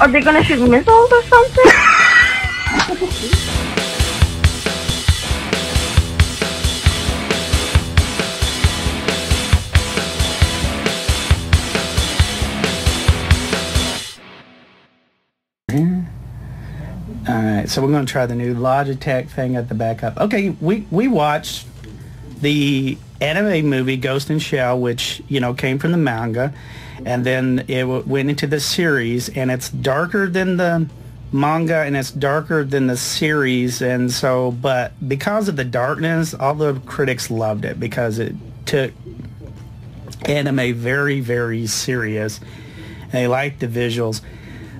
Are they gonna shoot missiles or something? All right, so we're going to try the new Logitech thing at the backup. Okay, we we watched the anime movie Ghost in Shell, which you know came from the manga, and then it w- went into the series, and it's darker than the manga, and it's darker than the series, and so but because of the darkness, all the critics loved it because it took anime very very serious. And they liked the visuals.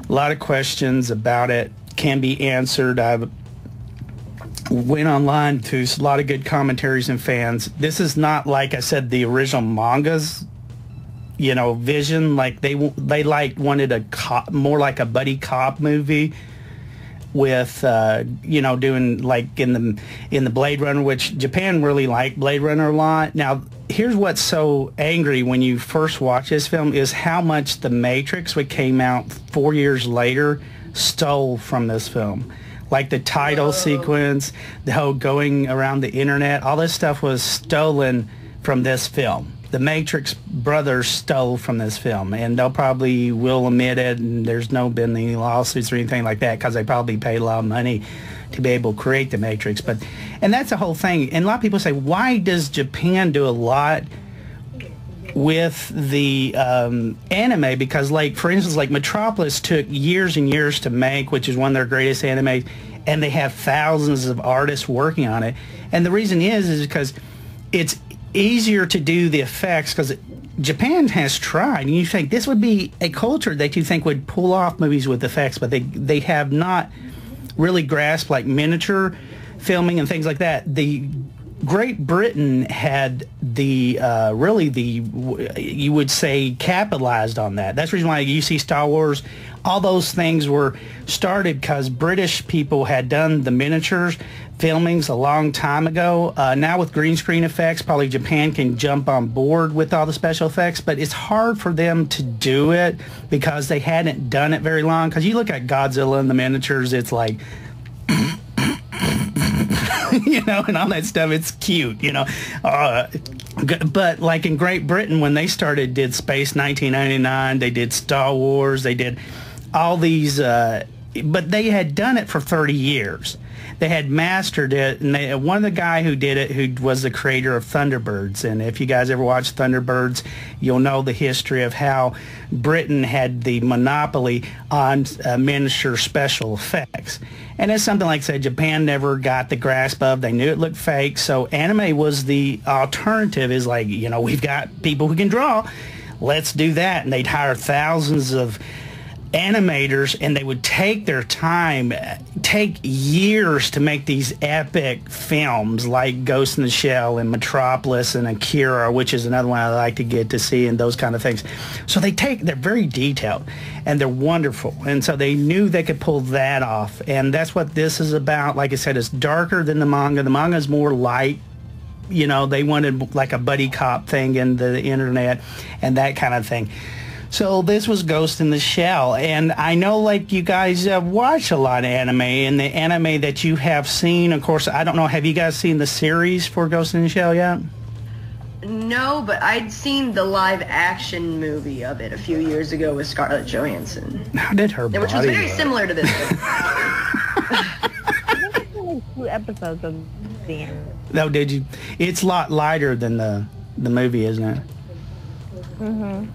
A lot of questions about it can be answered. I went online to a lot of good commentaries and fans. This is not like I said the original mangas. You know, vision like they they like wanted a cop, more like a buddy cop movie with uh, you know doing like in the in the Blade Runner, which Japan really liked Blade Runner a lot. Now, here's what's so angry when you first watch this film is how much The Matrix, which came out four years later, stole from this film. Like the title sequence, the whole going around the internet, all this stuff was stolen from this film. The Matrix brothers stole from this film, and they'll probably will admit it. And there's no been any lawsuits or anything like that because they probably paid a lot of money to be able to create the Matrix. But and that's the whole thing. And a lot of people say, why does Japan do a lot with the um, anime because like for instance like metropolis took years and years to make which is one of their greatest anime and they have thousands of artists working on it and the reason is is because it's easier to do the effects because japan has tried and you think this would be a culture that you think would pull off movies with effects but they they have not really grasped like miniature filming and things like that the Great Britain had the uh, really the you would say capitalized on that. That's the reason why you see Star Wars. All those things were started because British people had done the miniatures filmings a long time ago. Uh, now with green screen effects, probably Japan can jump on board with all the special effects, but it's hard for them to do it because they hadn't done it very long. Because you look at Godzilla and the miniatures, it's like you know, and all that stuff. It's cute, you know. Uh, but like in Great Britain, when they started, did Space 1999, they did Star Wars, they did all these, uh, but they had done it for 30 years. They had mastered it, and they, one of the guy who did it, who was the creator of Thunderbirds, and if you guys ever watched Thunderbirds, you'll know the history of how Britain had the monopoly on uh, miniature special effects. And it's something like I said, Japan never got the grasp of. They knew it looked fake, so anime was the alternative. Is like, you know, we've got people who can draw. Let's do that, and they'd hire thousands of animators and they would take their time take years to make these epic films like Ghost in the Shell and Metropolis and Akira which is another one I like to get to see and those kind of things. So they take they're very detailed and they're wonderful. And so they knew they could pull that off. And that's what this is about. Like I said it's darker than the manga. The manga is more light. You know they wanted like a buddy cop thing in the internet and that kind of thing so this was Ghost in the Shell, and I know like you guys uh, watch a lot of anime, and the anime that you have seen, of course, I don't know, have you guys seen the series for Ghost in the Shell yet? No, but I'd seen the live action movie of it a few years ago with Scarlett Johansson. How did her Which was very look? similar to this one. Two episodes of the end. No, did you? It's a lot lighter than the the movie, isn't it? Mm-hmm.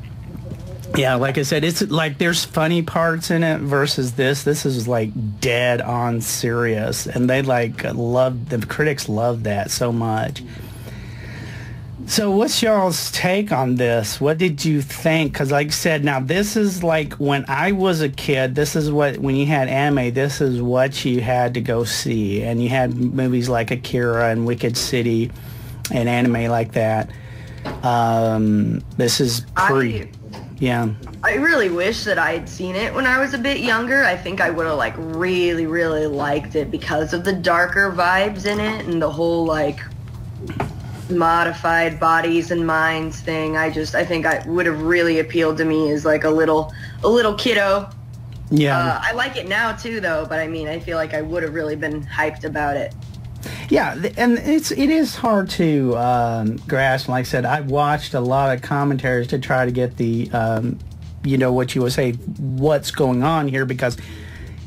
Yeah, like I said, it's like there's funny parts in it versus this. This is like dead on serious, and they like love the critics love that so much. So what's y'all's take on this? What did you think? Because like I said, now this is like when I was a kid, this is what, when you had anime, this is what you had to go see. And you had movies like Akira and Wicked City and anime like that. Um, this is pre, I- yeah. I really wish that I had seen it when I was a bit younger. I think I would have like really, really liked it because of the darker vibes in it and the whole like modified bodies and minds thing. I just I think I would have really appealed to me as like a little a little kiddo Yeah. Uh, I like it now too, though. But I mean, I feel like I would have really been hyped about it. Yeah, and it's it is hard to um, grasp. Like I said, I've watched a lot of commentaries to try to get the, um, you know, what you would say, what's going on here because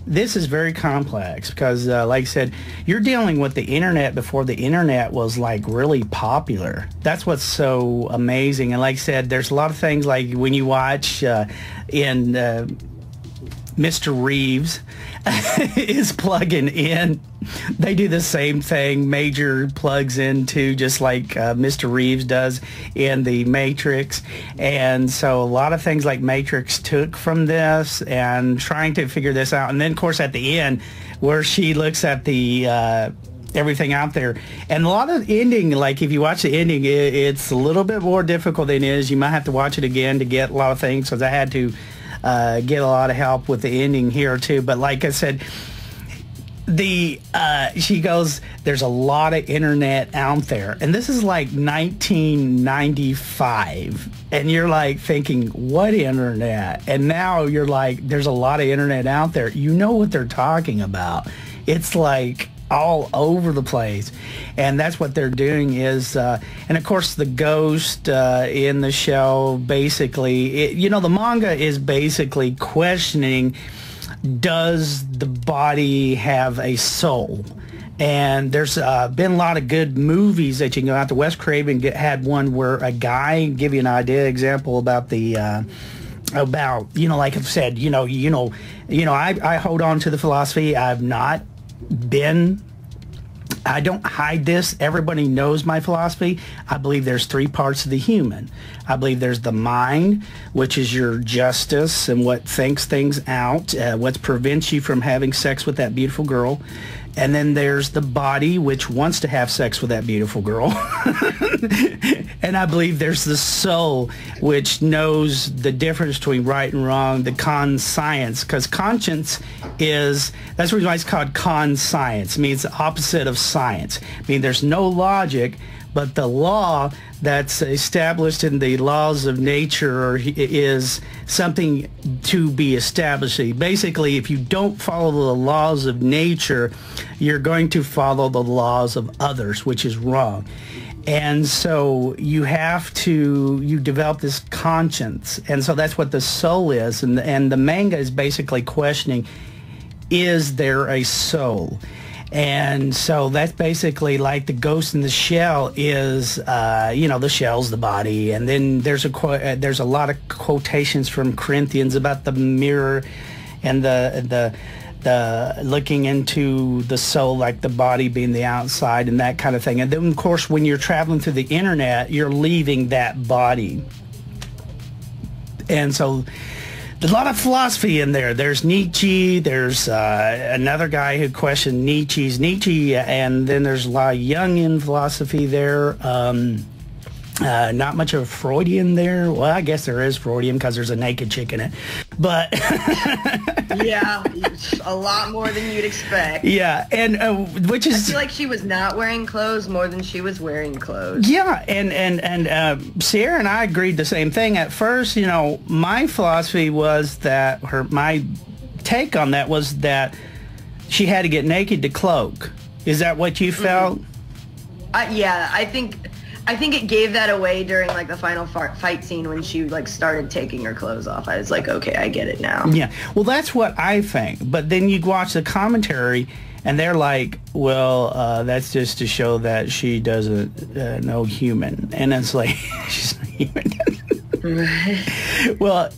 this is very complex. Because, uh, like I said, you're dealing with the internet before the internet was like really popular. That's what's so amazing. And like I said, there's a lot of things like when you watch uh, in. Uh, Mr. Reeves is plugging in. They do the same thing. Major plugs into just like uh, Mr. Reeves does in the Matrix. And so a lot of things like Matrix took from this and trying to figure this out. And then, of course, at the end, where she looks at the uh, everything out there. And a lot of ending, like if you watch the ending, it, it's a little bit more difficult than it is. You might have to watch it again to get a lot of things because I had to uh, get a lot of help with the ending here too. But like I said, the uh, she goes, there's a lot of internet out there, and this is like 1995, and you're like thinking, what internet? And now you're like, there's a lot of internet out there. You know what they're talking about? It's like all over the place. And that's what they're doing is uh, and of course the ghost uh, in the show basically it, you know the manga is basically questioning does the body have a soul? And there's uh, been a lot of good movies that you can go out to. Wes Craven get, had one where a guy give you an idea example about the uh, about you know like I've said you know you know you know I, I hold on to the philosophy. I've not been I don't hide this. Everybody knows my philosophy. I believe there's three parts of the human. I believe there's the mind, which is your justice and what thinks things out, uh, what prevents you from having sex with that beautiful girl. And then there's the body, which wants to have sex with that beautiful girl. and I believe there's the soul, which knows the difference between right and wrong, the conscience, because conscience is, that's the reason why it's called conscience. It means the opposite of science. I mean, there's no logic, but the law that's established in the laws of nature is something to be established. Basically, if you don't follow the laws of nature, you're going to follow the laws of others, which is wrong. And so you have to, you develop this conscience. And so that's what the soul is. And, and the manga is basically questioning, is there a soul? And so that's basically like the ghost in the shell is, uh, you know, the shell's the body. And then there's a uh, there's a lot of quotations from Corinthians about the mirror and the the the looking into the soul, like the body being the outside and that kind of thing. And then, of course, when you're traveling through the internet, you're leaving that body. And so a lot of philosophy in there. There's Nietzsche. There's uh, another guy who questioned Nietzsche's Nietzsche, and then there's a lot of Jungian philosophy there. Um, uh, not much of a Freudian there. Well, I guess there is Freudian because there's a naked chick in it. But yeah, a lot more than you'd expect. Yeah, and uh, which is I feel like she was not wearing clothes more than she was wearing clothes. Yeah, and and and uh, Sierra and I agreed the same thing at first. You know, my philosophy was that her my take on that was that she had to get naked to cloak. Is that what you felt? Mm-hmm. Uh, yeah, I think I think it gave that away during like the final fight scene when she like started taking her clothes off. I was like, okay, I get it now. Yeah. Well, that's what I think. But then you watch the commentary and they're like, well, uh, that's just to show that she doesn't uh, know human. And it's like, she's not human. well,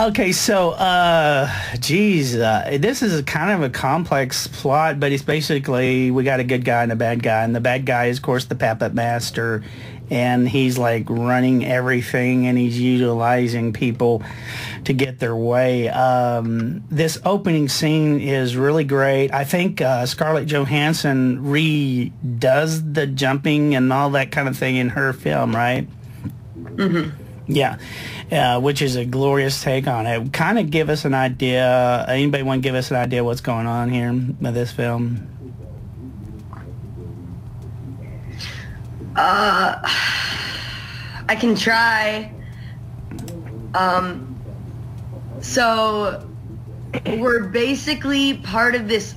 Okay, so, uh, geez, uh, this is kind of a complex plot, but it's basically we got a good guy and a bad guy, and the bad guy is, of course, the puppet master, and he's like running everything, and he's utilizing people to get their way. Um, this opening scene is really great. I think uh, Scarlett Johansson redoes the jumping and all that kind of thing in her film, right? Mm-hmm. Yeah uh, which is a glorious take on it. Kind of give us an idea. Anybody want to give us an idea what's going on here with this film? Uh, I can try. Um, so we're basically part of this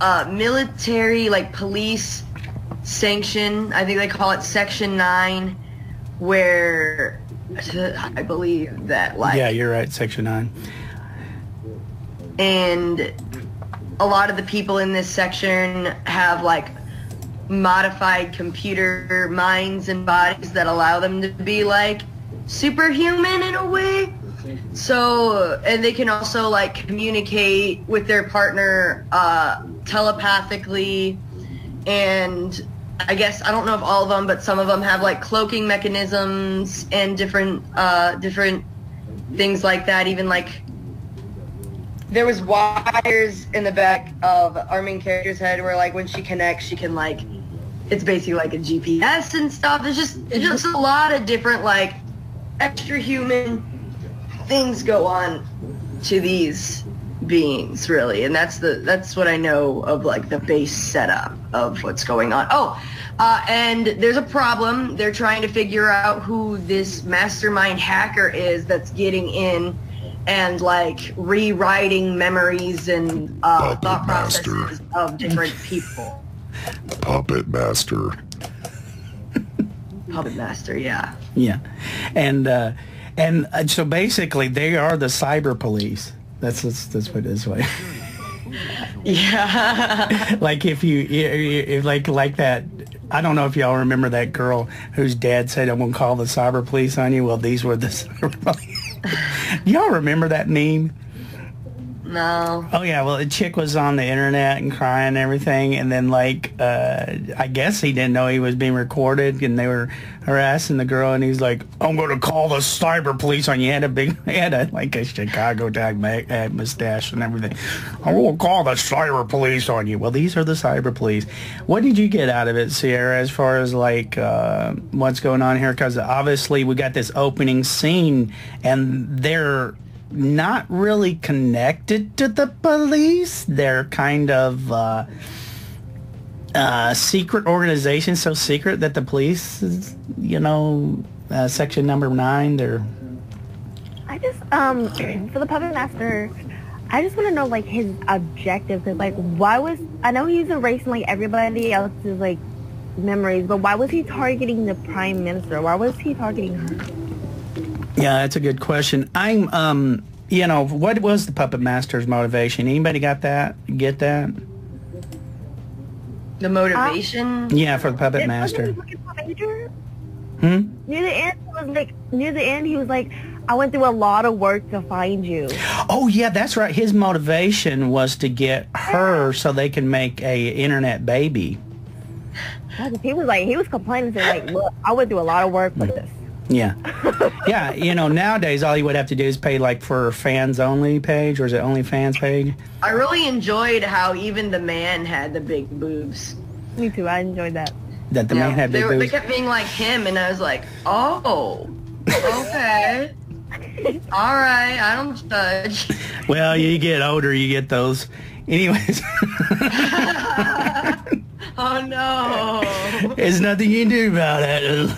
uh, military, like police sanction. I think they call it Section Nine, where I believe that like Yeah, you're right. Section nine. and a lot of the people in this section have like modified computer minds and bodies that allow them to be like superhuman in a way. So, and they can also like communicate with their partner uh, telepathically, and I guess I don't know if all of them, but some of them have like cloaking mechanisms and different uh, different things like that. Even like there was wires in the back of our main character's head where like when she connects, she can like it's basically like a GPS and stuff. There's just it's just a lot of different like extra human things go on to these beings really and that's the that's what i know of like the base setup of what's going on oh uh, and there's a problem they're trying to figure out who this mastermind hacker is that's getting in and like rewriting memories and uh, Puppet thought master. processes of different people Puppet Master. puppet master yeah Yeah, and uh, and uh, so basically they are the cyber police. That's that's, that's what it is. Way. yeah like if you if like like that. I don't know if y'all remember that girl whose dad said, "I'm gonna call the cyber police on you." Well, these were the cyber police. y'all remember that meme? No Oh yeah, well the chick was on the internet and crying and everything, and then like uh, I guess he didn't know he was being recorded, and they were harassing the girl, and he's like, "I'm going to call the cyber police on you." He had a big, he had a like a Chicago tag uh, mustache and everything. I will call the cyber police on you. Well, these are the cyber police. What did you get out of it, Sierra, as far as like uh, what's going on here? Because obviously we got this opening scene, and they're not really connected to the police. They're kind of uh, uh, secret organization, so secret that the police, is, you know, uh, section number nine, they're I just um for the puppet master, I just want to know like his objective. Cause like, why was I know he's erasing like everybody else's like memories, but why was he targeting the prime minister? Why was he targeting her? Yeah, that's a good question. I'm, um, you know, what was the puppet master's motivation? Anybody got that? Get that? the motivation Yeah, for the puppet master. he looking for Major? Hmm. Near the end, he was like near the end, he was like, I went through a lot of work to find you. Oh yeah, that's right. His motivation was to get her so they can make a internet baby. He was like, he was complaining, saying like, look, I went through a lot of work for this. Yeah. Yeah, you know, nowadays all you would have to do is pay like for fans only page or is it only fans page? I really enjoyed how even the man had the big boobs. Me too. I enjoyed that. That the Yeah. man had they, big they boobs. kept being like him, and I was like, oh, okay. All right, I don't judge. Well, you get older, you get those. Anyways, Oh no. there's nothing you can do about it.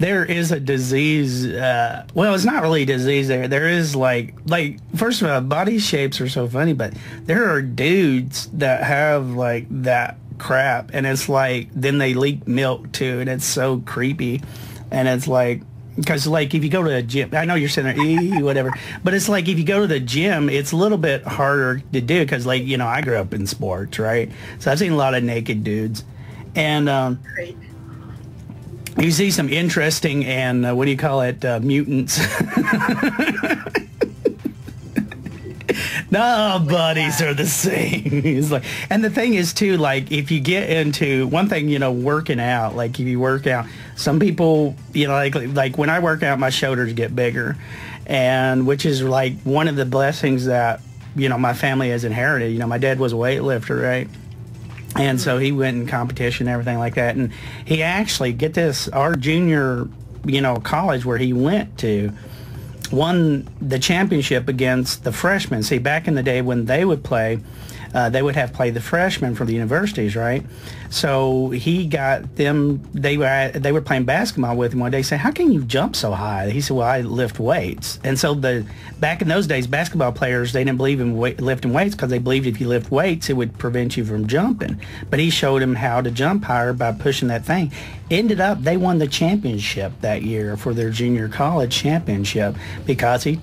There is a disease. Uh, well, it's not really a disease. There, there is like, like first of all, body shapes are so funny, but there are dudes that have like that crap, and it's like then they leak milk too, and it's so creepy, and it's like. Because like if you go to a gym, I know you're sitting there, whatever, but it's like if you go to the gym, it's a little bit harder to do because like you know I grew up in sports, right? So I've seen a lot of naked dudes, and um. You see some interesting and uh, what do you call it uh, mutants. No bodies are the same. Like and the thing is too like if you get into one thing you know working out like if you work out some people you know like like when i work out my shoulders get bigger. And which is like one of the blessings that you know my family has inherited. You know my dad was a weightlifter right and so he went in competition and everything like that. And he actually, get this, our junior, you know, college where he went to, won the championship against the freshmen. See, back in the day when they would play, uh, they would have played the freshmen for the universities, right? So he got them. They were they were playing basketball with him one day. Say, "How can you jump so high?" He said, "Well, I lift weights." And so the back in those days, basketball players they didn't believe in weight, lifting weights because they believed if you lift weights, it would prevent you from jumping. But he showed him how to jump higher by pushing that thing. Ended up they won the championship that year for their junior college championship because he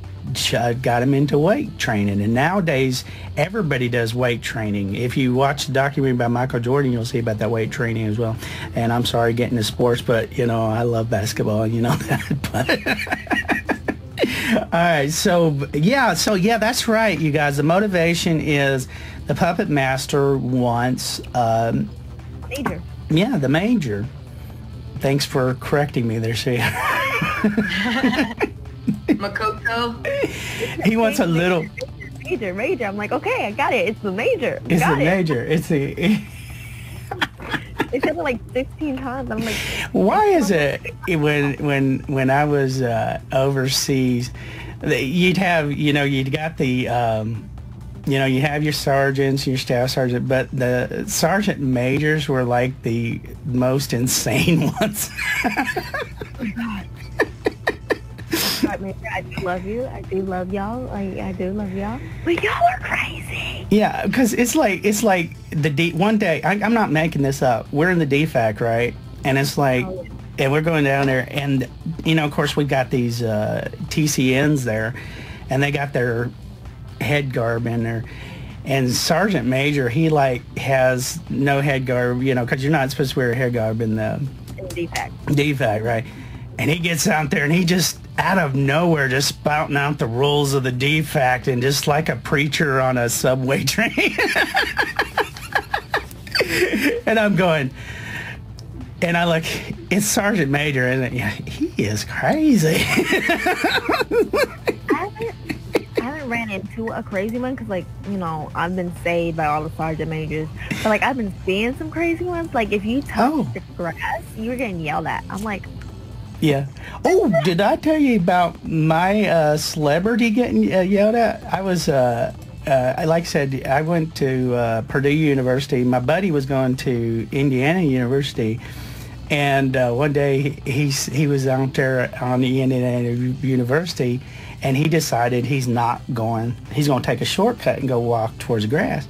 got him into weight training. And nowadays, everybody does weight training. If you watch the documentary by Michael Jordan, you'll see about that weight training as well. And I'm sorry getting to sports, but you know I love basketball. and You know that. All right, so yeah, so yeah, that's right, you guys. The motivation is the puppet master wants um, major. Yeah, the major. Thanks for correcting me there, Shea. Makoto. he wants a little major, major. I'm like, okay, I got it. It's the major. It's got the it. major. It's the. They said it like 16 times. I'm like, why is it when when when I was uh, overseas, you'd have you know you'd got the. Um, you know, you have your sergeants, your staff sergeant, but the sergeant majors were like the most insane ones. I do love you. I do love y'all. Like I do love y'all. But y'all are crazy. Yeah, because it's like it's like the D. One day, I, am not making this up. We're in the DFAC, right? And it's like, oh, yeah. and we're going down there, and you know, of course, we've got these uh, TCNs there, and they got their head garb in there. And Sergeant Major, he like has no head garb, you know, because you're not supposed to wear a head garb in the in DFAC. DFAC, right? And he gets out there and he just out of nowhere just spouting out the rules of the DFAC and just like a preacher on a subway train. and I'm going, and I look, it's Sergeant Major, and yeah, he is crazy. I, haven't, I haven't ran into a crazy one because, like, you know, I've been saved by all the Sergeant Majors. But, like, I've been seeing some crazy ones. Like, if you touch oh. the grass, you're getting yelled at. I'm like, yeah. Oh, did I tell you about my uh, celebrity getting uh, yelled at? I was, uh, uh like I said, I went to uh, Purdue University. My buddy was going to Indiana University. And uh, one day he, he was out there on the Indiana University and he decided he's not going, he's going to take a shortcut and go walk towards the grass.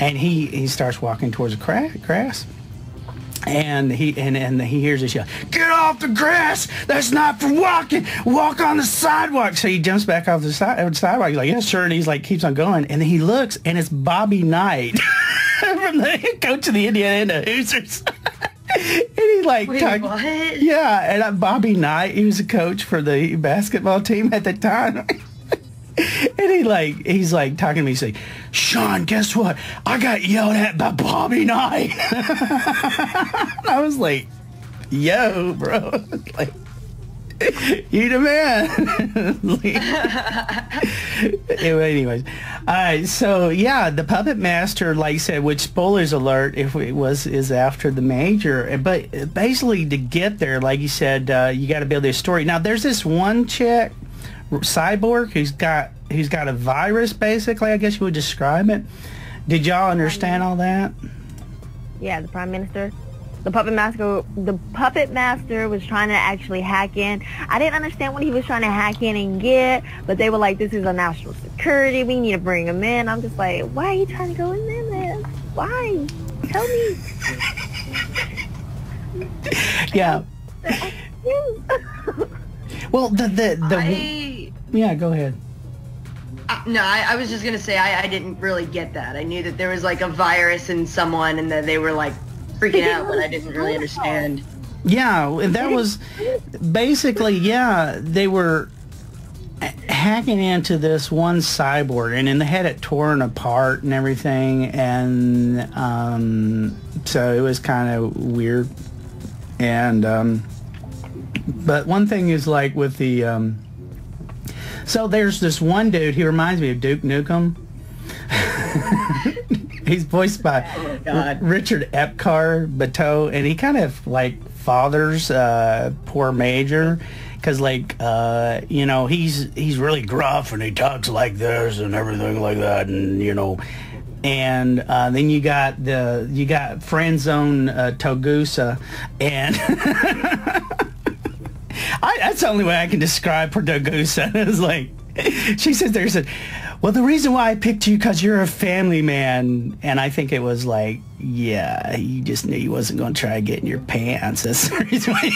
And he, he starts walking towards the grass and he and, and he hears this yell, "Get off the grass! That's not for walking. Walk on the sidewalk." So he jumps back off the side, sidewalk. He's like, "Yes, sir." And he's like, keeps on going, and then he looks, and it's Bobby Knight from the coach of the Indiana Hoosiers. and he like, Wait, what? yeah, and uh, Bobby Knight, he was a coach for the basketball team at the time. and he like he's like talking to me. He's like, Sean, guess what? I got yelled at by Bobby Knight. I was like, Yo, bro, like. You the man. anyways, all right. So yeah, the puppet master, like I said, which spoilers alert, if it was is after the major, but basically to get there, like you said, uh, you got to build this story. Now there's this one chick cyborg. Who's got who's got a virus basically i guess you would describe it. Did y'all understand all that? Yeah the prime minister. The puppet master the puppet master was trying to actually hack in. I didn't understand what he was trying to hack in and get but they were like this is a national security. We need to bring him in. I'm just like why are you trying to go in there man? Why? Tell me. Yeah well the the the I yeah, go ahead. Uh, no, I, I, was just gonna say I, I didn't really get that. I knew that there was like a virus in someone and that they were like freaking out, but I didn't really understand. Yeah, and that was basically yeah they were hacking into this one cyborg and then they had it torn apart and everything and um, so it was kind of weird and um, but one thing is like with the um, so there's this one dude. He reminds me of Duke Nukem. He's voiced by oh, Richard Epcar Batou, and he kind of like fathers uh, poor Major because like uh, you know he's he's really gruff and he talks like this and everything like that, and you know and uh, then you got the you got friend zone uh, Togusa, and I, that's the only way I can describe her Togusa. It's like she sits there and "Well, the reason why I picked you because you're a family man," and I think it was like, "Yeah, you just knew you wasn't going to try getting your pants." That's the reason why.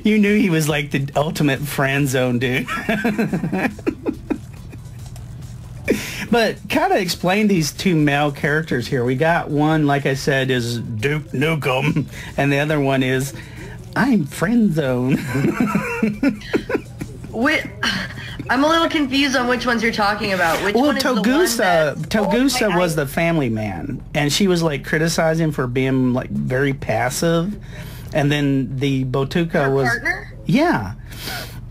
you knew he was like the ultimate friend zone dude. But kind of explain these two male characters here. We got one, like I said, is Duke Nukem, and the other one is I'm friend zone. I'm a little confused on which ones you're talking about. Which well, one is the one Togusa. Oh, Togusa Oh, was the family man, and she was like criticizing for being like very passive, and then the Botuka Her was partner? yeah,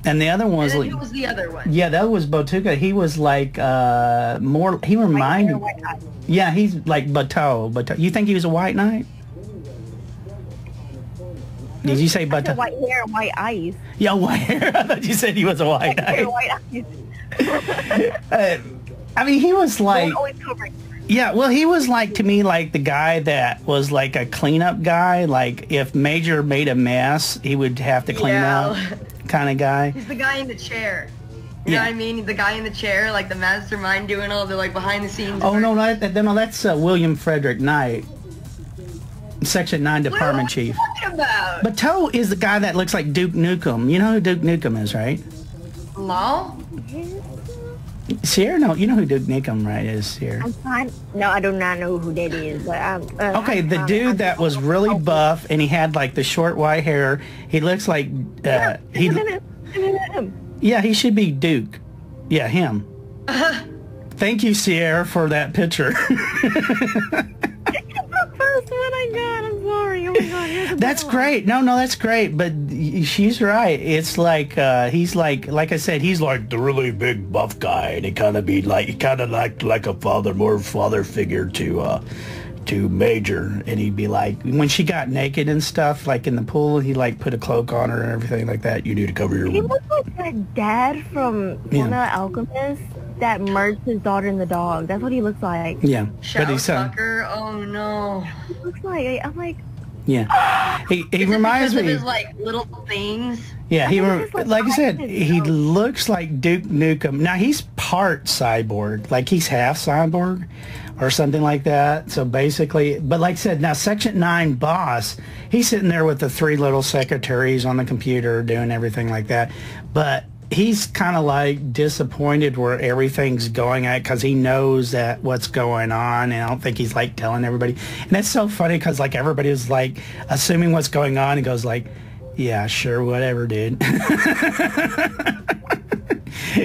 and the other one was like who was the other one? Yeah, that was Botuka. He was like uh more. He reminded. White eye. Yeah, he's like Batou. Batou. You think he was a white knight? Did you say Batou? white hair and white eyes. Yeah, white hair. I thought you said he was a white Hair, knight. white eyes. Uh, I mean, he was like. Don't always cover. Yeah, well, he was like to me like the guy that was like a cleanup guy. Like if Major made a mess, he would have to clean Yeah. up, kind of guy. He's the guy in the chair. You Yeah. know what I mean? The guy in the chair, like the mastermind doing all the like behind the scenes. Oh work. no, no, that, no, that's uh, William Frederick Knight, Section Nine What Department are you Chief. talking about? But Toe is the guy that looks like Duke Nukem. You know who Duke Nukem is, right? no? Sierra, no, you know who Duke Nukem, right? Is Sierra? I'm. No, I do not know who that is, but I'm. Uh, Okay, the fine. dude that was really buff and he had like the short white hair. He looks like uh, he. Yeah, he should be Duke. Yeah, him. Thank you, Sierra, for that picture. first one I got. I'm sorry. Oh my god. here's That's great. No, no, that's great. But she's right. It's like uh, he's like, like I said, he's like the really big buff guy, and he kind of be like, he kind of like like a father, more father figure to uh, to Major, and he'd be like, when she got naked and stuff, like in the pool, he like put a cloak on her and everything like that. You need to cover your. He looks like that dad from Yeah. Alchemist that merged his daughter and the dog. That's what he looks like. Yeah, but Shout he's uh, sucker. Oh no. He looks like I'm like yeah. He he Is it reminds because me. of his like little things. Yeah, he I think re- it's like like I said, he though. looks like Duke Nukem. Now he's part cyborg, like he's half cyborg or something like that. So basically, but like I said, now Section 9 boss, he's sitting there with the three little secretaries on the computer doing everything like that. But he's kind of like disappointed where everything's going at because he knows that what's going on and I don't think he's like telling everybody. And that's so funny because like everybody is like assuming what's going on and goes like, yeah, sure, whatever, dude.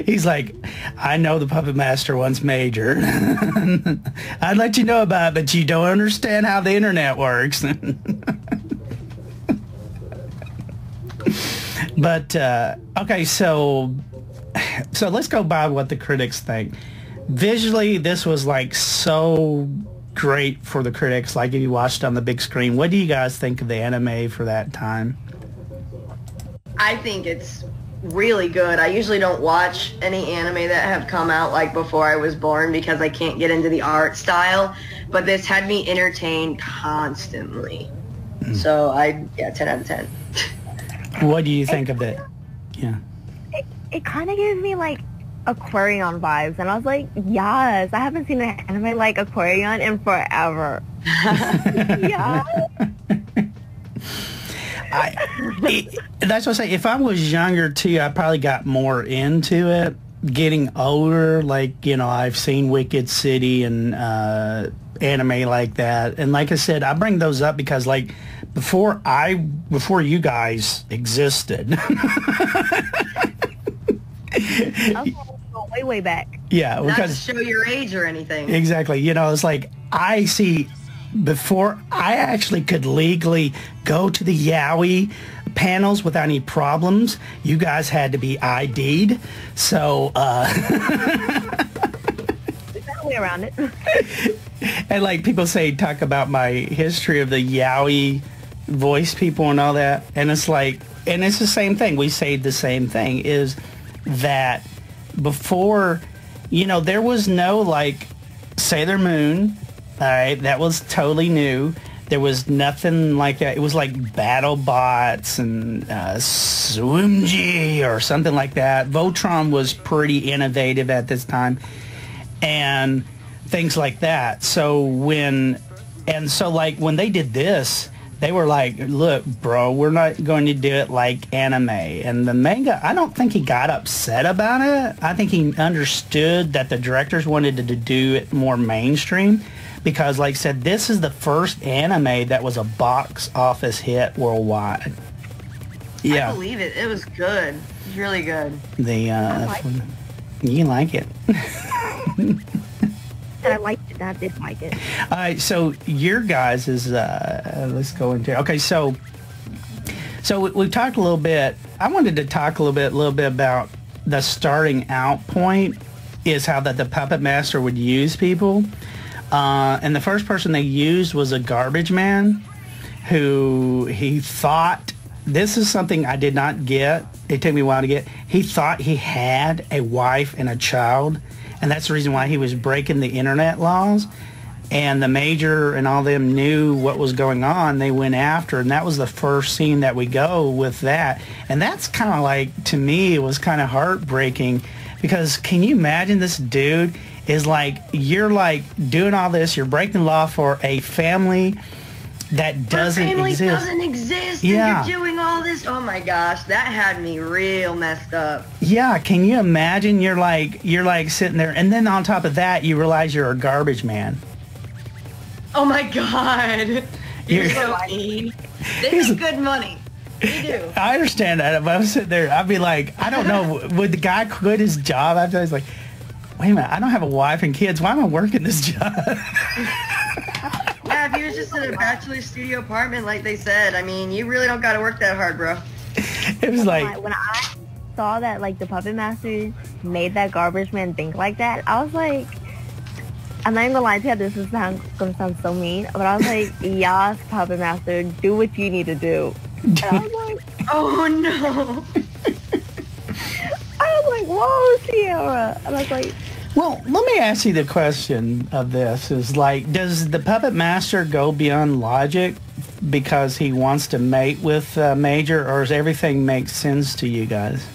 He's like, I know the puppet master wants Major. I'd let you know about it, but you don't understand how the internet works. but uh, okay, so so let's go by what the critics think. Visually, this was like so great for the critics. Like if you watched on the big screen, what do you guys think of the anime for that time? I think it's really good. I usually don't watch any anime that have come out like before I was born because I can't get into the art style. But this had me entertained constantly. Hmm. So I yeah, ten out of ten. What do you think of it? Yeah. it, it kind of gives me like Aquarion vibes, and I was like, yes, I haven't seen an anime like Aquarion in forever. yeah. I, it, that's what I say. If I was younger too, I probably got more into it. Getting older, like you know, I've seen Wicked City and uh, anime like that, and like I said, I bring those up because like before I, before you guys existed, going way, way back. yeah, Not to because show your age or anything. Exactly. You know, it's like I see before I actually could legally go to the Yaoi panels without any problems. You guys had to be ID'd. So, uh, way around it. and like people say, talk about my history of the Yaoi voice people and all that. And it's like, and it's the same thing. We say the same thing is that before you know, there was no like Sailor Moon. All right, that was totally new. There was nothing like that. It was like Battle Bots and uh, or something like that. Voltron was pretty innovative at this time, and things like that. So when, and so like when they did this, they were like, look, bro, we're not going to do it like anime. And the manga, I don't think he got upset about it. I think he understood that the directors wanted to do it more mainstream because, like I said, this is the first anime that was a box office hit worldwide. Yeah. I believe it. It was good. It was really good. The, uh, like you like it. I liked it, not dislike it. All right, so your guys is uh, let's go into okay. So so we, we've talked a little bit. I wanted to talk a little bit, a little bit about the starting out point is how that the puppet master would use people. Uh, and the first person they used was a garbage man who he thought this is something I did not get. It took me a while to get. He thought he had a wife and a child, and that's the reason why he was breaking the internet laws. And the major and all them knew what was going on. They went after, and that was the first scene that we go with that. And that's kind of like to me, it was kind of heartbreaking because can you imagine this dude is like you're like doing all this, you're breaking law for a family that doesn't Our family exist. doesn't exist. Yeah. And you're doing all this. Oh my gosh, that had me real messed up. Yeah, can you imagine? You're like you're like sitting there, and then on top of that, you realize you're a garbage man. Oh my god. You're You're- so mean. They make good money. They do. I understand that. If I was sitting there, I'd be like, I don't know, would the guy quit his job after he's like, wait a minute, I don't have a wife and kids. Why am I working this job? Yeah, if you was just in a bachelor studio apartment, like they said, I mean, you really don't got to work that hard, bro. it was Like, like, when I saw that like the puppet master made that garbage man think like that, I was like, I'm not even gonna lie to you, this is sound, gonna sound so mean, but I was like, yes, puppet master, do what you need to do. And I was like, Oh no. I was like, whoa, Sierra. And I was like, well, let me ask you the question of this: is like, does the puppet master go beyond logic because he wants to mate with uh, Major, or does everything make sense to you guys?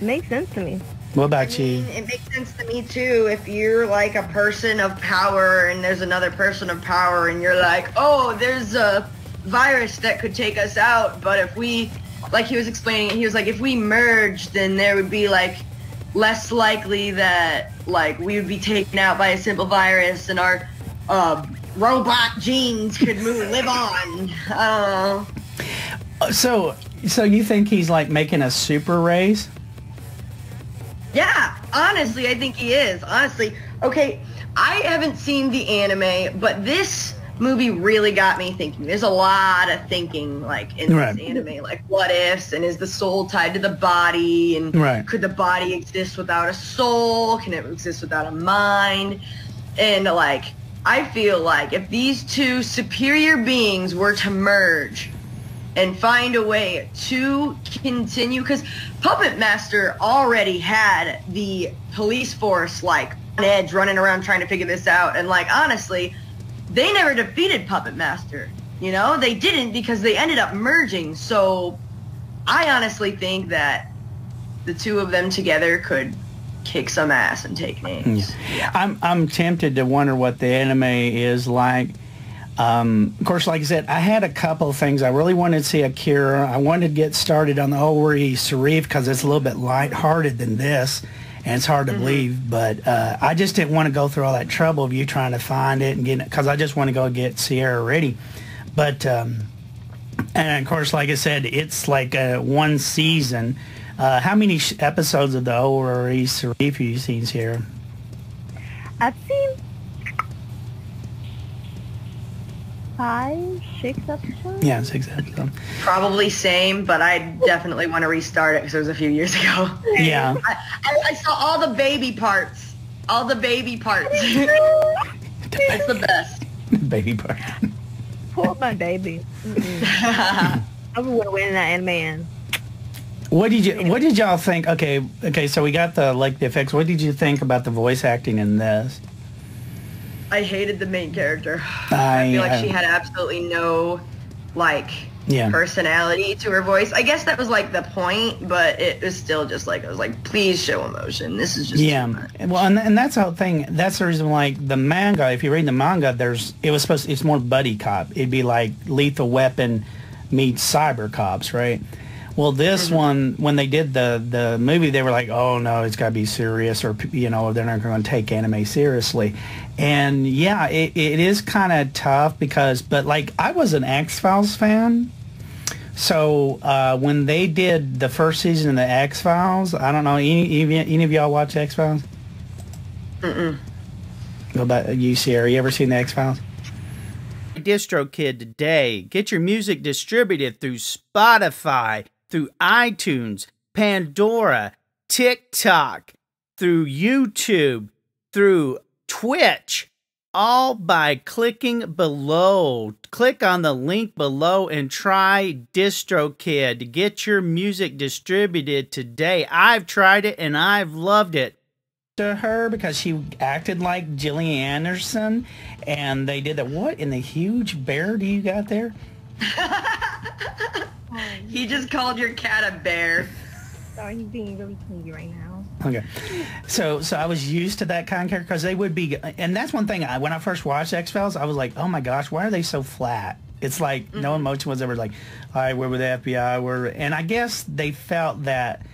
makes sense to me. What I about you? it makes sense to me too. If you're like a person of power and there's another person of power and you're like, oh, there's a virus that could take us out, but if we, like he was explaining, it, he was like, if we merge, then there would be like less likely that like we would be taken out by a simple virus and our uh, robot genes could move, live on. I. So, so you think he's like making a super race? Yeah, honestly, I think he is. Honestly, okay, I haven't seen the anime, but this movie really got me thinking. There's a lot of thinking, like in Right. this anime, like what ifs, and is the soul tied to the body, and Right. could the body exist without a soul? Can it exist without a mind? And like, I feel like if these two superior beings were to merge, and find a way to continue because puppet master already had the police force like on edge running around trying to figure this out and like honestly they never defeated puppet master you know they didn't because they ended up merging so i honestly think that the two of them together could kick some ass and take names yeah I'm I'm tempted to wonder what the anime is like. Um, of course, like I said, I had a couple of things. I really wanted to see Akira. I wanted to get started on the whole Ori Sarif because it's a little bit lighthearted than this, and it's hard to believe. But uh, I just didn't want to go through all that trouble of you trying to find it and get it because I just want to go get Sierra ready. But um, and of course, like I said, it's like uh, one season. Uh, how many sh- episodes of the Ori Sarif have you seen, Sierra? I've seen five, six episodes. Yeah, six episodes. probably same but i definitely want to restart it because it was a few years ago Yeah. I, I, I saw all the baby parts. All the baby parts. It's the best. Baby part. Poor my baby. I would win that anime. in. What did you What did y'all think? Okay, okay. So we got the like the effects. What did you think about the voice acting in this? I hated the main character. I, I feel like she uh, had absolutely no like Yeah. personality to her voice. I guess that was like the point, but it was still just like I was like, please show emotion. This is just too Yeah, well, and, and that's the thing. That's the reason, like the manga. If you read the manga, there's it was supposed. To, It's more buddy cop. It'd be like Lethal Weapon meets Cyber Cops, right? Well, this one, when they did the the movie, they were like, "Oh no, it's got to be serious," or you know, they're not going to take anime seriously. And yeah, it, it is kind of tough because, but like, I was an X Files fan, so uh, when they did the first season of the X Files, I don't know any, any, any of y'all watch X Files? Mm-mm. What about you, Sierra? You ever seen the X Files? DistroKid today. Get your music distributed through Spotify, through iTunes, Pandora, TikTok, through YouTube, through Twitch, all by clicking below. Click on the link below and try DistroKid to get your music distributed today. I've tried it and I've loved it to her because she acted like Gillian Anderson and they did that. What in the huge bear do you got there? Oh, he just called your cat a bear. Sorry, he's being really clingy right now. Okay. So so I was used to that kind of character because they would be, and that's one thing. I, when I first watched X Files, I was like, oh my gosh, why are they so flat? It's like no mm-hmm. emotion was ever like, all right, we're with the FBI, we're, and I guess they felt that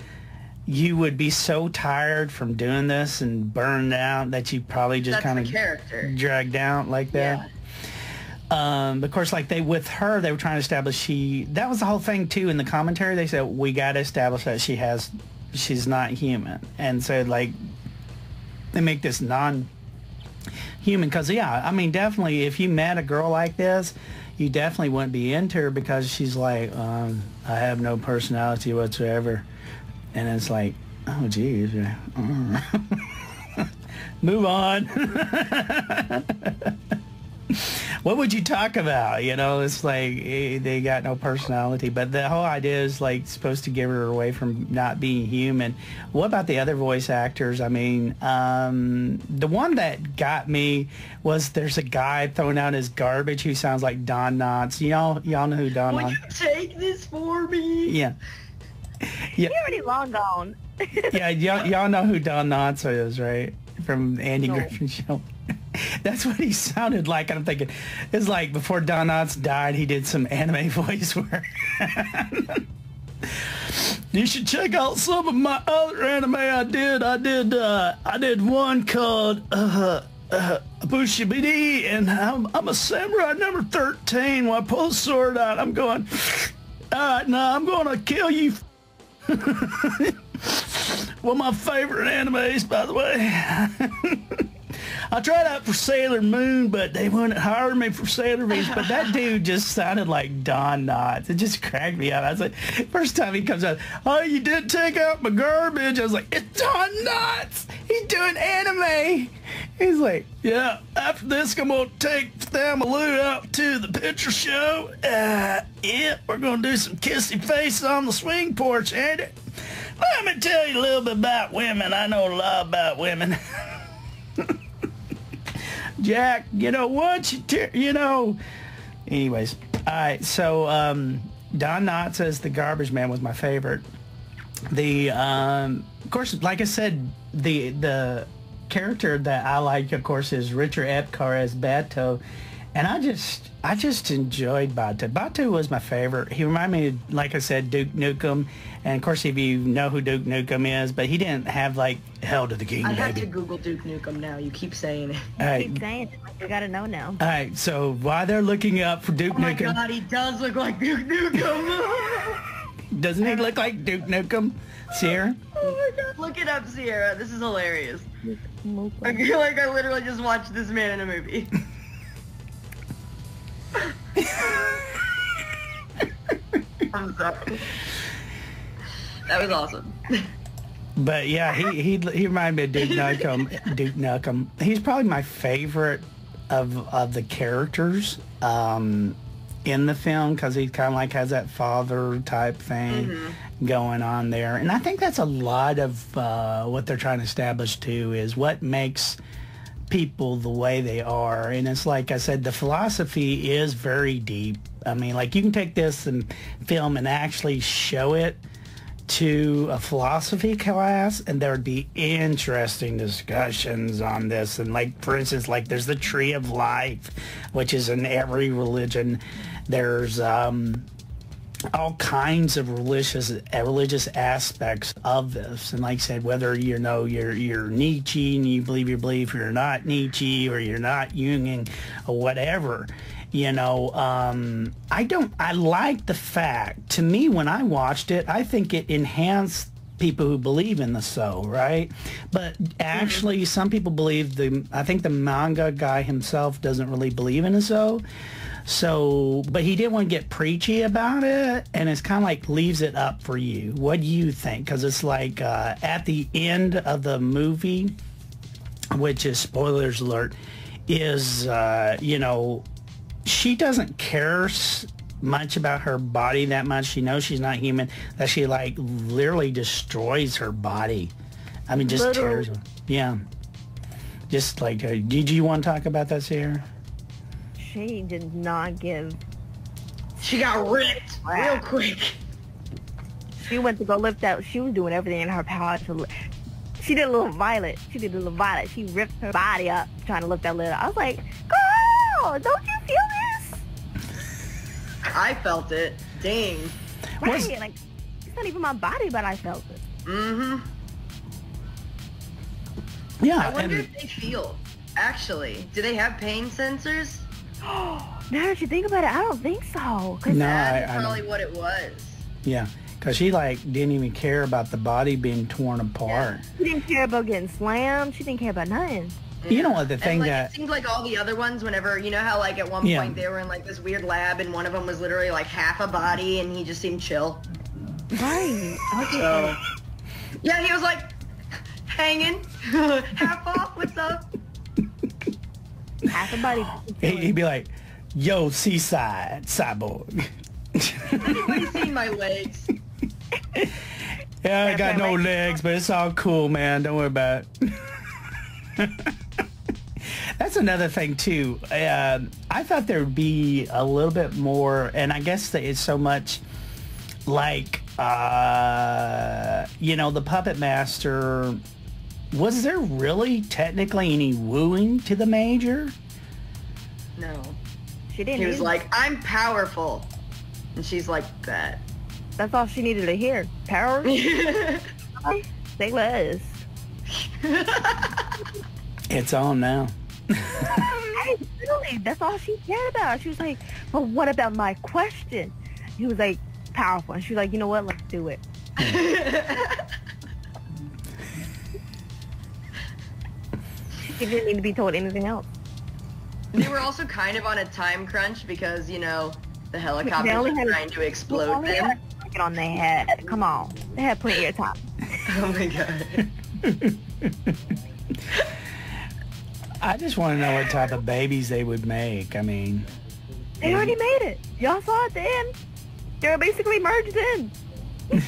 you would be so tired from doing this and burned out that you probably just kind of character. dragged out like that. Um, of course, like they with her, they were trying to establish she. That was the whole thing too. In the commentary, they said we got to establish that she has, she's not human, and so like they make this non-human because yeah, I mean definitely if you met a girl like this, you definitely wouldn't be into her because she's like um, I have no personality whatsoever, and it's like oh geez, move on. what would you talk about? You know, it's like eh, they got no personality, but the whole idea is like supposed to give her away from not being human. What about the other voice actors? I mean, um, the one that got me was there's a guy throwing out his garbage who sounds like Don Knotts. Y'all, y'all know who Don Will you Knotts? take this for me? Yeah. He's already long gone. yeah, y'all, y'all know who Don Knotts is, right? From Andy No. Griffin Show. That's what he sounded like. And I'm thinking, it's like before Don Knotts died, he did some anime voice work. you should check out some of my other anime I did. I did, uh, I did one called, uh, uh, and I'm, I'm a samurai number 13. When I pull the sword out, I'm going, all right, now I'm going to kill you one of my favorite animes, by the way. I tried out for Sailor Moon, but they wouldn't hire me for Sailor Moon. But that dude just sounded like Don Knotts. It just cracked me up. I was like, first time he comes out, oh, you did take out my garbage. I was like, it's Don Knotts. He's doing anime. He's like, yeah, after this, I'm going to take Thelma Lou out to the picture show. Uh, yeah, we're going to do some kissy face on the swing porch, ain't it? Let me tell you a little bit about women. I know a lot about women. Jack, you know, once you, you know. Anyways, all right. So um, Don Knotts as the garbage man was my favorite. The um, of course, like I said, the the character that I like, of course, is Richard Epcar as Batou, and I just I just enjoyed Batou. Batou was my favorite. He reminded me, of, like I said, Duke Nukem, and of course, if you know who Duke Nukem is, but he didn't have like hell to the king, I had baby. to Google Duke Nukem now. You keep saying it. All right, Keep saying it. Like, you gotta know now. all right. So while they're looking up for Duke Oh my Nukem, god, he does look like Duke Nukem. doesn't he look like Duke Nukem? Sierra? oh my god. Look it up, Sierra. This is hilarious. I feel like I literally just watched this man in a movie. I'm sorry. That was awesome. But yeah, he he he reminded me of Duke Nukem. Duke Nukem. He's probably my favorite of of the characters um, in the film because he kind of like has that father type thing going on there. And I think that's a lot of uh, what they're trying to establish too is what makes people the way they are. And it's like I said, the philosophy is very deep. I mean, like you can take this and film and actually show it to a philosophy class and there would be interesting discussions on this and like for instance like there's the tree of life which is in every religion there's um all kinds of religious religious aspects of this. And like I said, whether you know you're you're Nietzsche and you believe you believe you're not Nietzsche or you're not Jungian or whatever, you know, um, I don't. I like the fact. To me, when I watched it, I think it enhanced people who believe in the soul, right? But actually, some people believe the. I think the manga guy himself doesn't really believe in the soul. So, but he didn't want to get preachy about it, and it's kind of like leaves it up for you. What do you think? Because it's like uh, at the end of the movie, which is spoilers alert, is uh, you know she doesn't care much about her body that much. She knows she's not human. That she like literally destroys her body. I mean, just Literally. tears. Yeah. Just like, uh, did you want to talk about that, Sierra? She did not give. She got ripped real quick. She went to go lift out. She was doing everything in her power to. She did a little violet. She did a little violet. She ripped her body up trying to lift that little. I was like, girl, don't you feel this? I felt it. Dang. Right. Was... Like, it's not even my body, but I felt it. Mm-hmm. Yeah. I wonder and... if they feel. Actually, do they have pain sensors? now that you think about it, I don't think so. No, that's I, probably I what it was. Yeah, because she like didn't even care about the body being torn apart. Yeah. She didn't care about getting slammed. She didn't care about nothing. Yeah. You know what the thing like, that it seemed like all the other ones. Whenever you know how like at one yeah. point they were in like this weird lab and one of them was literally like half a body and he just seemed chill. Right. Okay. So, yeah, he was like hanging, half off. What's up? Half a body. He'd be like, "Yo, Seaside Cyborg." Anybody seen my legs? Yeah, I got no legs, but it's all cool, man. Don't worry about it. That's another thing too. Uh, I thought there would be a little bit more, and I guess that it's so much like, uh, you know, the puppet master was there really technically any wooing to the major? No. She didn't. He was like, I'm powerful. And she's like, that. That's all she needed to hear. Power? Say less. it's on now. hey, really, that's all she cared about. She was like, but what about my question? He was like, powerful. And she was like, you know what? Let's do it. She didn't need to be told anything else. They were also kind of on a time crunch because, you know, the helicopter was trying to explode them. Get on their head. Come on. They had plenty of time. oh my god. I just want to know what type of babies they would make. I mean... They already made it. Y'all saw it then. They're basically merged in.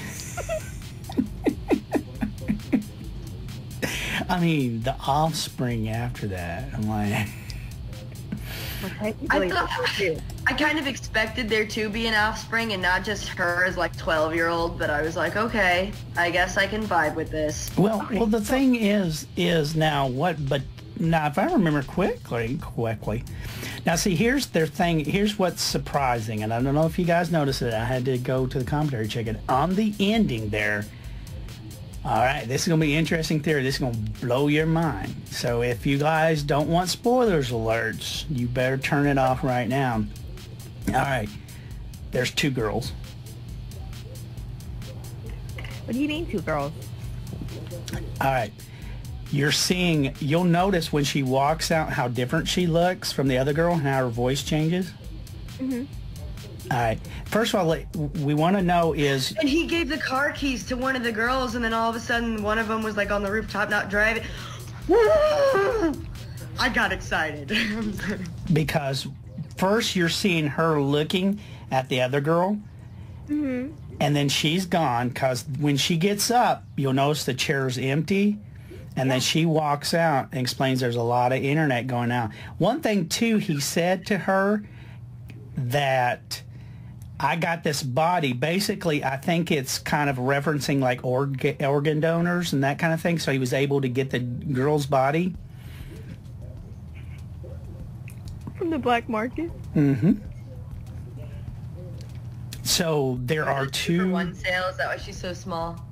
I mean, the offspring after that. I'm like. I, thought, I kind of expected there to be an offspring and not just her as like 12 year old, but I was like, okay, I guess I can vibe with this. Well, okay. well, the thing is, is now what? But now, if I remember quickly, quickly. Now, see, here's their thing. Here's what's surprising, and I don't know if you guys noticed it. I had to go to the commentary check it. On the ending there, all right, this is going to be interesting theory. This is going to blow your mind. So if you guys don't want spoilers alerts, you better turn it off right now. All right, there's two girls. What do you mean two girls? All right. You're seeing, you'll notice when she walks out how different she looks from the other girl and how her voice changes. Mm-hmm. All right. First of all, we want to know is... And he gave the car keys to one of the girls, and then all of a sudden, one of them was like on the rooftop, not driving. I got excited. because first you're seeing her looking at the other girl. Mm-hmm. and then she's gone because when she gets up, you'll notice the chair's empty. And then she walks out and explains there's a lot of internet going out. One thing too, he said to her that I got this body. Basically, I think it's kind of referencing like org- organ donors and that kind of thing. So he was able to get the girl's body. From the black market. Mm-hmm. So there are For two. one sale, is that why she's so small?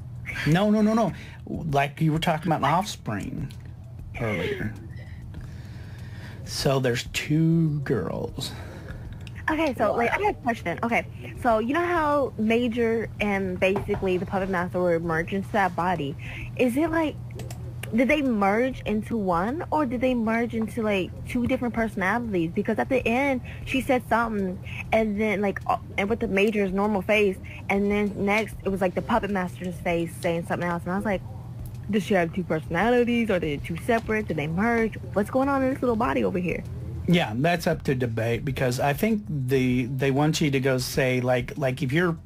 No, no, no, no. Like you were talking about offspring earlier. So there's two girls. Okay, so like I got a question. Okay, so you know how Major and basically the Puppet Master were merged into that body? Is it like did they merge into one or did they merge into like two different personalities? Because at the end she said something and then like uh, and with the Major's normal face and then next it was like the Puppet Master's face saying something else and I was like does she have two personalities? Are they two separate? Did they merge? What's going on in this little body over here? Yeah, that's up to debate because I think the they want you to go say like like if you're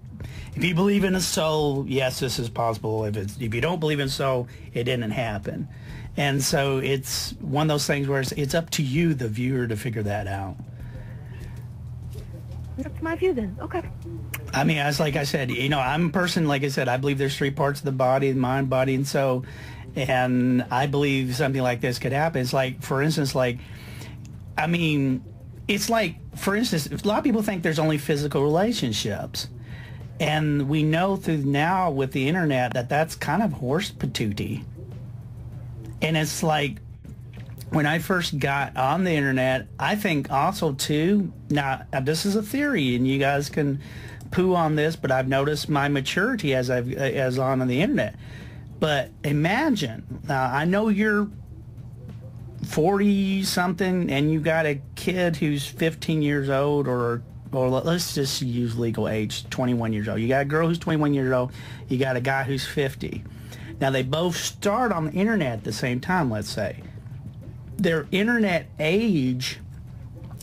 if you believe in a soul, yes, this is possible. If it's if you don't believe in soul, it didn't happen. And so it's one of those things where it's, it's up to you, the viewer, to figure that out. That's my view then. Okay. I mean, as like I said, you know, I'm a person, like I said, I believe there's three parts of the body, mind, body, and soul. And I believe something like this could happen. It's like, for instance, like, I mean, it's like, for instance, a lot of people think there's only physical relationships. And we know through now with the internet that that's kind of horse patootie. And it's like, when I first got on the internet, I think also too, now this is a theory and you guys can poo on this, but I've noticed my maturity as I've, as on the internet. But imagine, uh, I know you're 40 something and you got a kid who's 15 years old or or let- let's just use legal age 21 years old. You got a girl who's 21 years old you got a guy who's 50 now they both start on the internet at the same time let's say. Their internet age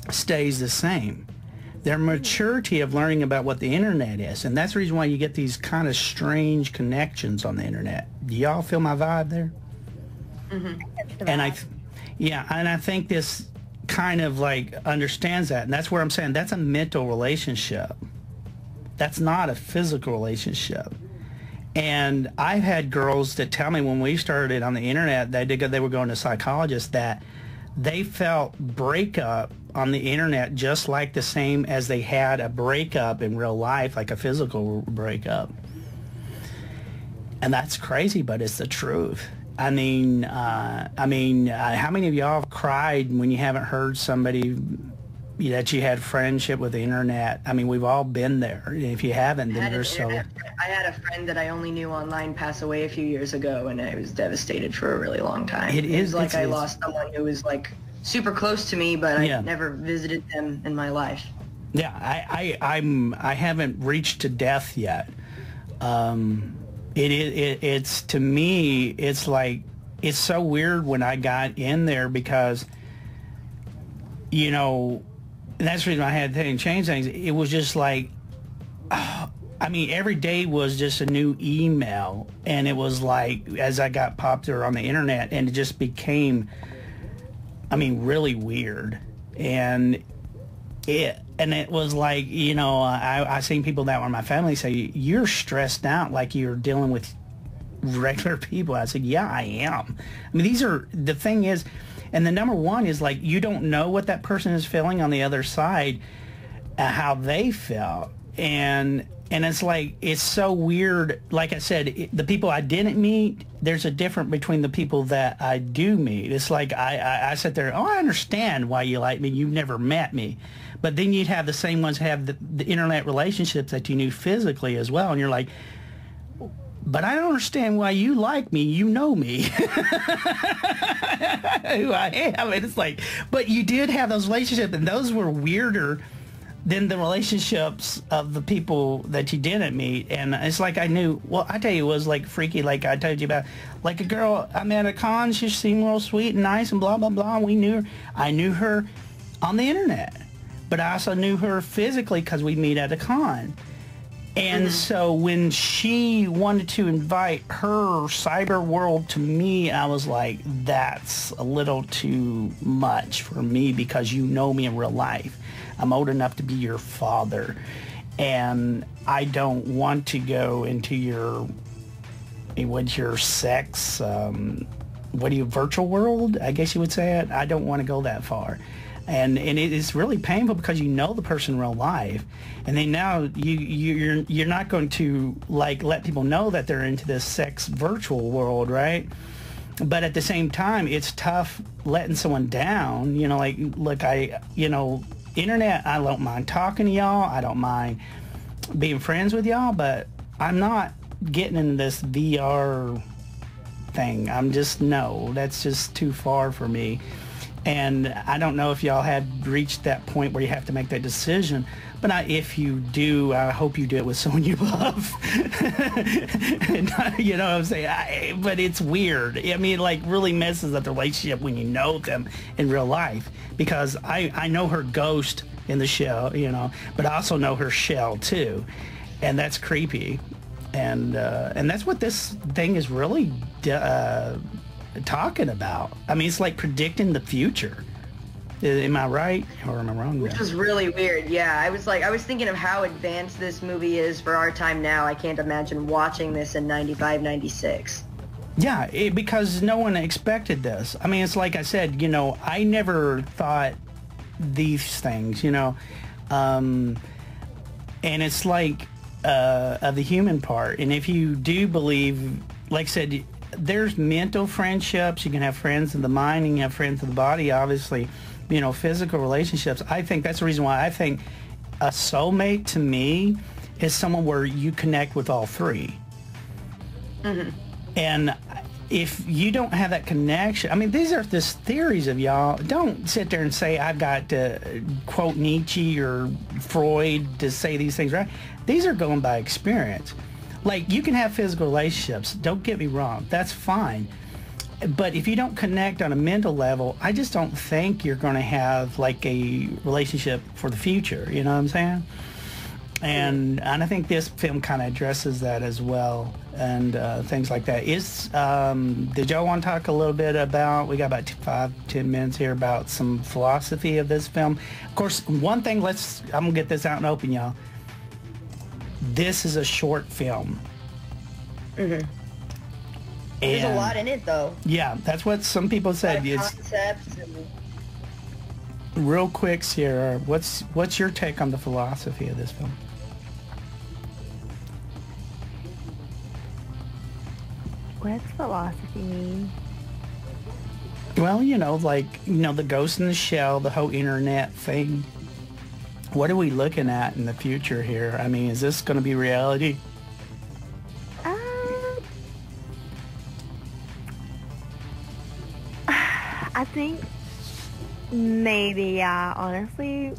stays the same. Their hmm. maturity of learning about what the internet is and that's the reason why you get these kind of strange connections on the internet. Do y'all feel my vibe there? Mm-hmm. And I, th- yeah, and I think this kind of like understands that, and that's where I'm saying that's a mental relationship. That's not a physical relationship. And I've had girls that tell me when we started on the internet, they did, they were going to psychologists that they felt breakup on the internet just like the same as they had a breakup in real life, like a physical breakup. And that's crazy, but it's the truth. I mean, uh, I mean, uh, how many of y'all have cried when you haven't heard somebody that you had friendship with the internet? I mean, we've all been there. If you haven't, then you're so. I had a friend that I only knew online pass away a few years ago, and I was devastated for a really long time. It It is- like it's- I it's- lost someone who was like super close to me, but Yeah. I never visited them in my life. Yeah, I, I, I'm, I haven't reached to death yet. Um, it, it, it, it's to me, it's like, it's so weird when I got in there because, you know, that's the reason I had to change things. It was just like, I mean, every day was just a new email, and it was like as I got popular on the internet, and it just became, I mean, really weird, and it and it was like you know I I seen people that were in my family say you're stressed out like you're dealing with regular people. I said, yeah, I am. I mean, these are the thing is, and the number one is like you don't know what that person is feeling on the other side, uh, how they felt, and and it's like it's so weird. Like I said, it, the people I didn't meet, there's a difference between the people that I do meet. It's like I, I I sit there, oh, I understand why you like me. You've never met me, but then you'd have the same ones have the, the internet relationships that you knew physically as well, and you're like. But I don't understand why you like me. You know me. who I am. And it's like, but you did have those relationships, and those were weirder than the relationships of the people that you didn't meet. And it's like I knew. Well, I tell you, it was like freaky. Like I told you about, like a girl I met at a con. She seemed real sweet and nice and blah blah blah. We knew her. I knew her on the internet, but I also knew her physically because we meet at a con. And so when she wanted to invite her cyber world to me, I was like, that's a little too much for me because you know me in real life. I'm old enough to be your father. And I don't want to go into your, what's your sex, um, what do you, virtual world? I guess you would say it. I don't want to go that far and and it is really painful because you know the person in real life, and then now you you're you're not going to like let people know that they're into this sex virtual world, right? But at the same time, it's tough letting someone down. You know, like look, I you know, internet. I don't mind talking to y'all. I don't mind being friends with y'all, but I'm not getting in this VR thing. I'm just no, that's just too far for me. And I don't know if y'all had reached that point where you have to make that decision, but I, if you do, I hope you do it with someone you love. you know what I'm saying? I, but it's weird. I mean, like really messes up the relationship when you know them in real life because I, I know her ghost in the shell, you know, but I also know her shell too. And that's creepy. And, uh, and that's what this thing is really uh, talking about. I mean, it's like predicting the future. Am I right or am I wrong? Which was really weird. Yeah, I was like, I was thinking of how advanced this movie is for our time now. I can't imagine watching this in 95, 96. Yeah, it, because no one expected this. I mean, it's like I said, you know, I never thought these things, you know, um, and it's like uh, of the human part. And if you do believe, like I said, there's mental friendships. You can have friends of the mind and you have friends of the body, obviously. You know, physical relationships. I think that's the reason why I think a soulmate to me is someone where you connect with all 3 mm-hmm. And if you don't have that connection, I mean, these are just theories of y'all. Don't sit there and say I've got to quote Nietzsche or Freud to say these things, right? These are going by experience. Like you can have physical relationships. Don't get me wrong. That's fine. But if you don't connect on a mental level, I just don't think you're going to have like a relationship for the future. You know what I'm saying? And and I think this film kind of addresses that as well and uh, things like that. Is um, did y'all want to talk a little bit about? We got about two, five ten minutes here about some philosophy of this film. Of course, one thing. Let's I'm gonna get this out and open, y'all this is a short film. Mm-hmm. There's a lot in it, though. Yeah, that's what some people said. concepts and... Real quick, Sierra, what's what's your take on the philosophy of this film? What's philosophy mean? Well, you know, like, you know, the ghost in the shell, the whole internet thing what are we looking at in the future here? I mean, is this going to be reality? Uh, I think maybe, yeah, honestly.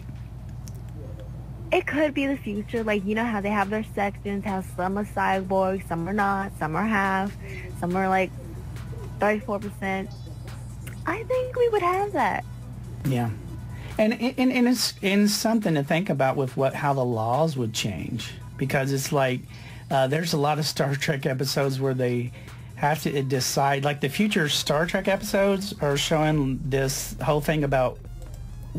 It could be the future. Like, you know how they have their sections, how some are cyborgs, some are not, some are half, some are like 34%. I think we would have that. Yeah. And, and, and it's, and something to think about with what how the laws would change. Because it's like uh, there's a lot of Star Trek episodes where they have to decide like the future Star Trek episodes are showing this whole thing about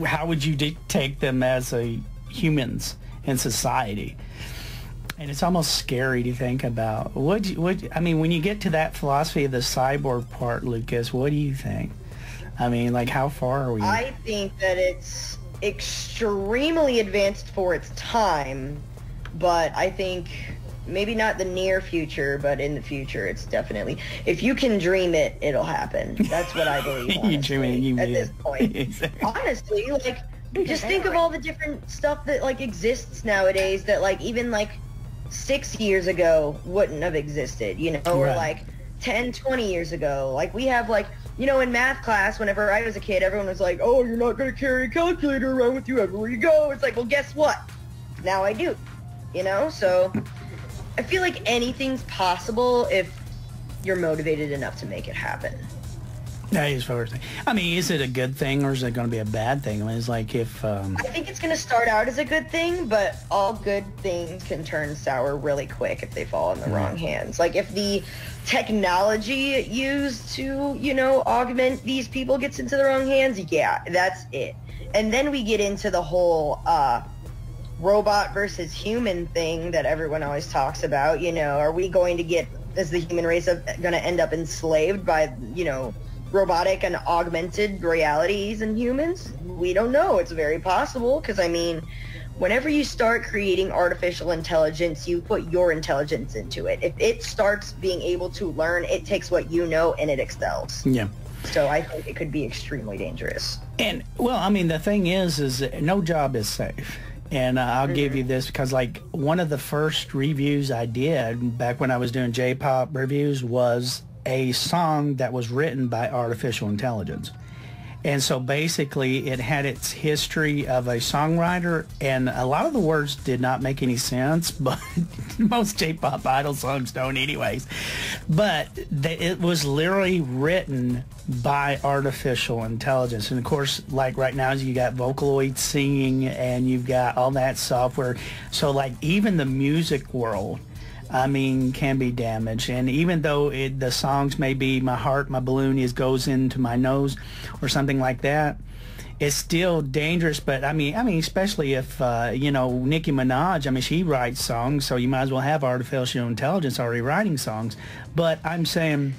how would you take them as a humans in society. And it's almost scary to think about. What what I mean when you get to that philosophy of the cyborg part Lucas what do you think I mean, like, how far are we? I think that it's extremely advanced for its time, but I think maybe not the near future, but in the future, it's definitely. If you can dream it, it'll happen. That's what I believe. Honestly, you dream it, you at this point. honestly, like, just think of all the different stuff that like exists nowadays that like even like six years ago wouldn't have existed. You know, right. or like 10, 20 years ago. Like we have like you know, in math class, whenever I was a kid, everyone was like, oh, you're not going to carry a calculator around with you everywhere you go. It's like, well, guess what? Now I do. You know? So I feel like anything's possible if you're motivated enough to make it happen. That is first. I mean, is it a good thing or is it going to be a bad thing? I mean, it's like if um, I think it's gonna start out as a good thing, but all good things can turn sour really quick if they fall in the wrong hands. Like if the technology used to, you know, augment these people gets into the wrong hands, yeah, that's it. And then we get into the whole uh robot versus human thing that everyone always talks about, you know, are we going to get is the human race going to end up enslaved by, you know, robotic and augmented realities and humans? We don't know. It's very possible because I mean, whenever you start creating artificial intelligence, you put your intelligence into it. If it starts being able to learn, it takes what you know and it excels. yeah. So I think it could be extremely dangerous. And well, I mean, the thing is, is no job is safe. And uh, I'll give you this because, like, one of the first reviews I did back when I was doing J-pop reviews was a song that was written by artificial intelligence. And so basically it had its history of a songwriter and a lot of the words did not make any sense, but most J-pop idol songs don't anyways. But it was literally written by artificial intelligence. And of course, like right now you got Vocaloid singing and you've got all that software. So like even the music world I mean, can be damaged. And even though it, the songs may be "My Heart, My Balloon" is goes into my nose, or something like that, it's still dangerous. But I mean, I mean, especially if uh, you know Nicki Minaj. I mean, she writes songs, so you might as well have artificial intelligence already writing songs. But I'm saying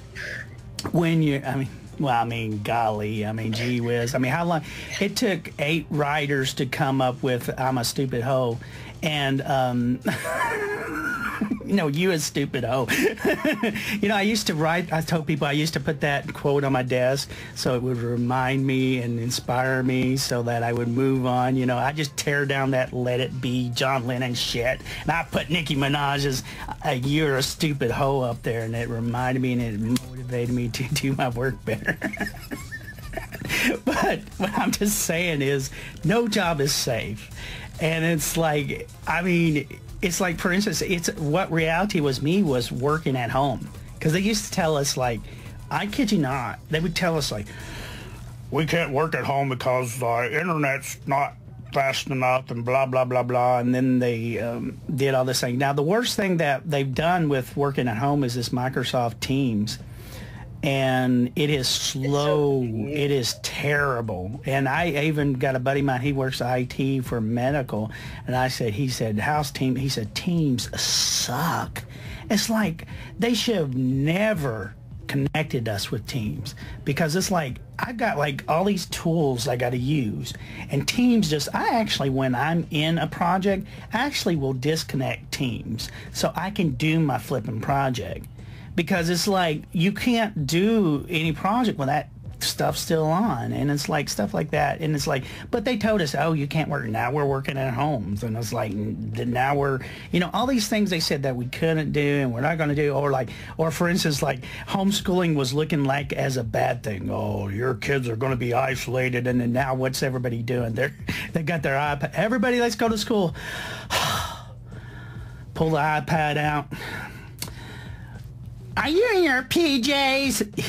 when you, I mean. Well, I mean, golly, I mean, gee whiz. I mean, how long? It took eight writers to come up with "I'm a Stupid Hoe," and um, you know, you a stupid hoe. Oh. you know, I used to write, I told people I used to put that quote on my desk so it would remind me and inspire me so that I would move on. You know, I just tear down that let it be John Lennon shit. And I put Nicki Minaj's You're a Stupid Hoe up there and it reminded me and it motivated me to do my work better. but what I'm just saying is no job is safe. And it's like, I mean, it's like, for instance, it's what reality was me was working at home. Because they used to tell us, like, I kid you not, they would tell us, like, we can't work at home because the internet's not fast enough and blah, blah, blah, blah. And then they um, did all this thing. Now, the worst thing that they've done with working at home is this Microsoft Teams and it is slow. it is terrible. And I even got a buddy of mine. He works IT for medical, and I said, he said, "House team." He said, "Teams suck." It's like they should have never connected us with teams because it's like I've got like all these tools I got to use and teams just I actually when I'm in a project I actually will disconnect teams so I can do my flipping project because it's like you can't do any project when that stuff's still on and it's like stuff like that and it's like but they told us oh you can't work now we're working at homes and it's like now we're you know all these things they said that we couldn't do and we're not going to do or like or for instance like homeschooling was looking like as a bad thing. Oh your kids are going to be isolated and then now what's everybody doing? They're they got their ipad everybody let's go to school. Pull the ipad out are you in your PJs?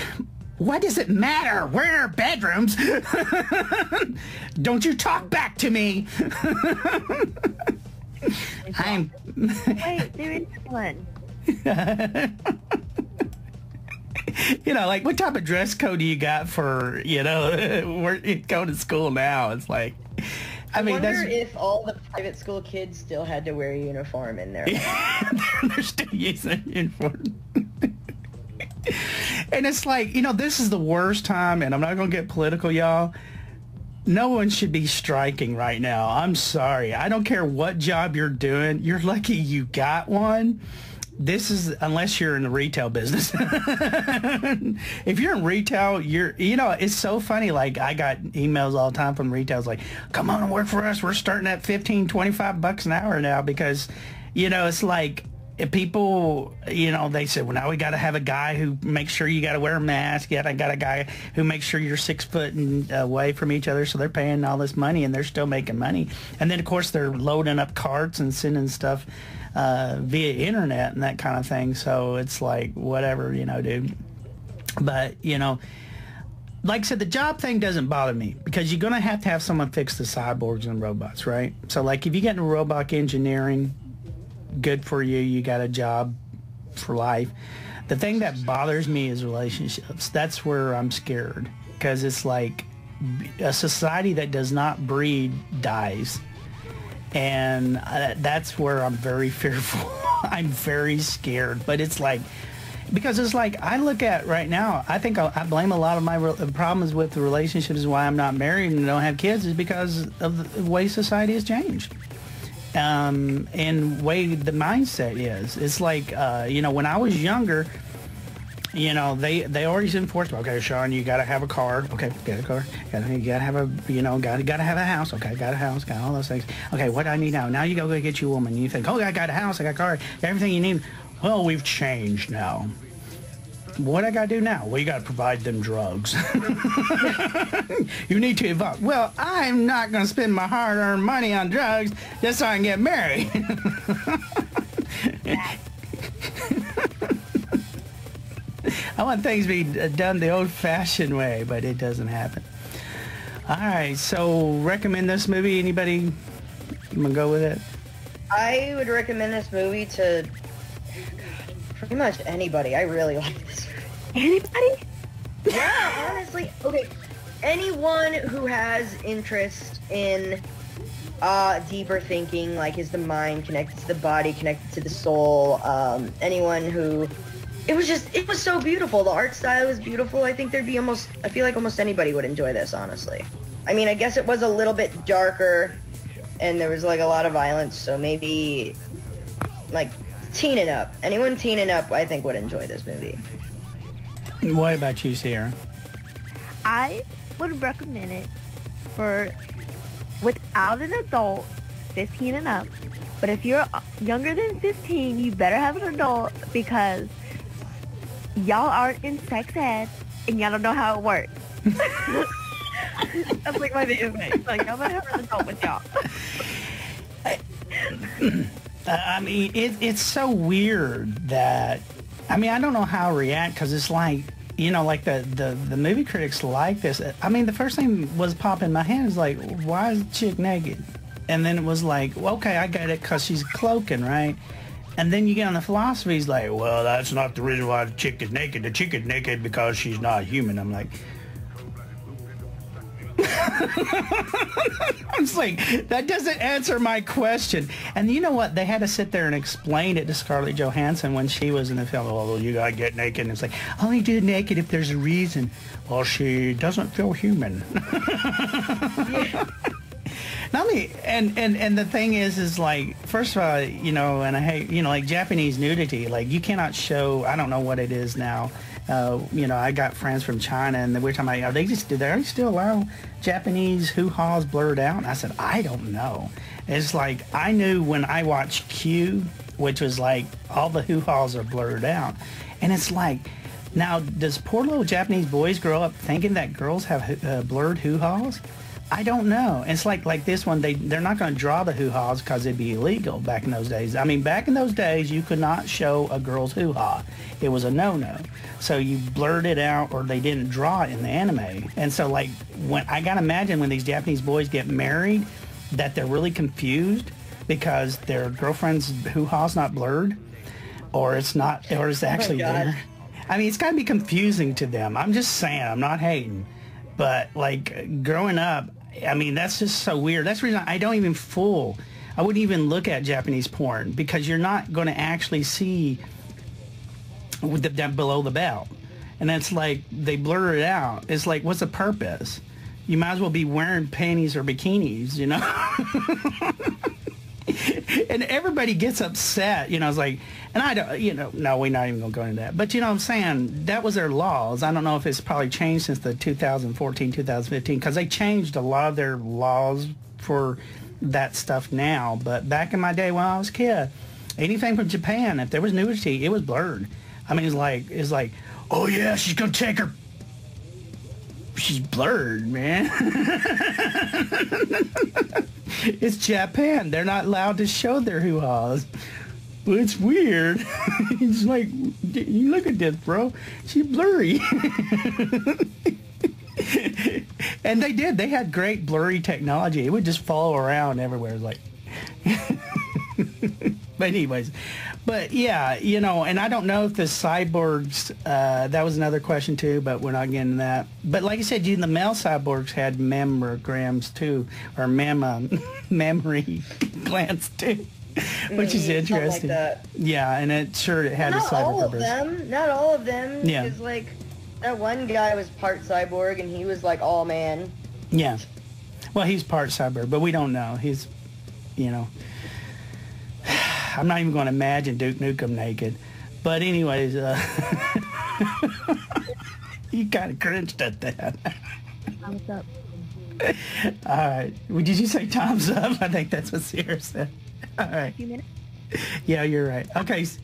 What does it matter? We're in our bedrooms. Don't you talk back to me. I'm. Wait, there is one. you know, like what type of dress code do you got for you know we're going to school now? It's like. I, I mean, wonder that's if all the private school kids still had to wear a uniform in there. they're still using uniform. and it's like, you know, this is the worst time, and I'm not going to get political, y'all. No one should be striking right now. I'm sorry. I don't care what job you're doing. You're lucky you got one. This is unless you're in the retail business. if you're in retail, you're you know it's so funny. Like I got emails all the time from retailers like, "Come on and work for us. We're starting at 15, 25 bucks an hour now because, you know, it's like if people, you know, they said, well, now we got to have a guy who makes sure you got to wear a mask. Yet I got a guy who makes sure you're six foot and, away from each other. So they're paying all this money and they're still making money. And then, of course, they're loading up carts and sending stuff uh, via internet and that kind of thing. So it's like, whatever, you know, dude. But, you know, like I said, the job thing doesn't bother me because you're going to have to have someone fix the cyborgs and robots, right? So like if you get into robot engineering, good for you. You got a job for life. The thing that bothers me is relationships. That's where I'm scared because it's like a society that does not breed dies. And uh, that's where I'm very fearful. I'm very scared. But it's like, because it's like I look at right now, I think I, I blame a lot of my re- problems with the relationships why I'm not married and don't have kids is because of the way society has changed. Um, and way the mindset is. It's like, uh, you know, when I was younger, you know, they they always enforced. Okay, Sean, you got to have a car. Okay, get a car. Gotta, you got to have a, you know, got to got to have a house. Okay, got a house. Got all those things. Okay, what do I need now? Now you go go get you a woman. You think, oh, I got a house. I got a car. Everything you need. Well, we've changed now. What I got to do now? Well, you got to provide them drugs. you need to evolve. Well, I'm not going to spend my hard-earned money on drugs just so I can get married. I want things to be done the old-fashioned way, but it doesn't happen. All right, so recommend this movie. Anybody I'm gonna go with it? I would recommend this movie to pretty much anybody. I really like this. Anybody? Yeah, honestly, okay. Anyone who has interest in uh, deeper thinking, like is the mind connected to the body, connected to the soul? Um, anyone who it was just it was so beautiful. The art style was beautiful. I think there'd be almost I feel like almost anybody would enjoy this, honestly. I mean, I guess it was a little bit darker and there was like a lot of violence, so maybe like teen and up. Anyone teening up I think would enjoy this movie. What about you, Sierra? I would recommend it for without an adult, 15 and up. But if you're younger than 15, you better have an adult because y'all aren't in sex ed and y'all don't know how it works. That's like my biggest thing. Like y'all better have an adult with y'all. I mean, it, it's so weird that I mean, I don't know how to react because it's like, you know, like the, the, the movie critics like this. I mean, the first thing was pop in my head is like, why is the chick naked? And then it was like, well, okay, I get it because she's cloaking, right? And then you get on the philosophy, he's like, well, that's not the reason why the chick is naked. The chick is naked because she's not human. I'm like, it's like that doesn't answer my question. And you know what? They had to sit there and explain it to Scarlett Johansson when she was in the film. Oh, well, you gotta get naked. And it's like only do naked if there's a reason. Well, she doesn't feel human. Not me. And, and and the thing is, is like first of all, you know, and I hate, you know, like Japanese nudity. Like you cannot show. I don't know what it is now. Uh, you know, I got friends from China, and we're talking about, are they just, do they still allow Japanese hoo-haws blurred out? And I said, I don't know. It's like, I knew when I watched Q, which was like, all the hoo-haws are blurred out. And it's like, now, does poor little Japanese boys grow up thinking that girls have uh, blurred hoo-haws? I don't know. It's like like this one. They they're not going to draw the hoo haws because it'd be illegal back in those days. I mean, back in those days, you could not show a girl's hoo ha. It was a no no. So you blurred it out, or they didn't draw it in the anime. And so like when I gotta imagine when these Japanese boys get married, that they're really confused because their girlfriend's hoo ha's not blurred, or it's not, or it's oh actually oh there. I mean, it's got to be confusing to them. I'm just saying. I'm not hating. But like growing up, I mean, that's just so weird. That's the reason I don't even fool. I wouldn't even look at Japanese porn because you're not going to actually see the, that below the belt. And it's like they blur it out. It's like, what's the purpose? You might as well be wearing panties or bikinis, you know? and everybody gets upset, you know, it's like, and I don't, you know, no, we're not even going to go into that. But, you know what I'm saying? That was their laws. I don't know if it's probably changed since the 2014, 2015, because they changed a lot of their laws for that stuff now. But back in my day when I was a kid, anything from Japan, if there was nudity, it was blurred. I mean, it's like, it's like, oh yeah, she's going to take her she's blurred, man. it's Japan. They're not allowed to show their hoo-haws. Well, it's weird. it's like, you look at this, bro. She's blurry. and they did. They had great blurry technology. It would just follow around everywhere. Like, but anyways, but yeah, you know, and I don't know if the cyborgs. Uh, that was another question too, but we're not getting that. But like I said, you the male cyborgs had mammograms too, or mamma mammary glands too. Which is Mm, like interesting. that. yeah, and it sure it had a Not cyber all of purpose. them. Not all of them. Yeah. Because like that one guy was part cyborg and he was like all man. Yeah. Well, he's part cyborg, but we don't know. He's, you know, I'm not even going to imagine Duke Nukem naked. But anyways, uh, you kind of cringed at that. Thumbs up. All right. Well, Did you say thumbs up? I think that's what Sierra said. All right. few minutes. Yeah, you're right. Okay. s-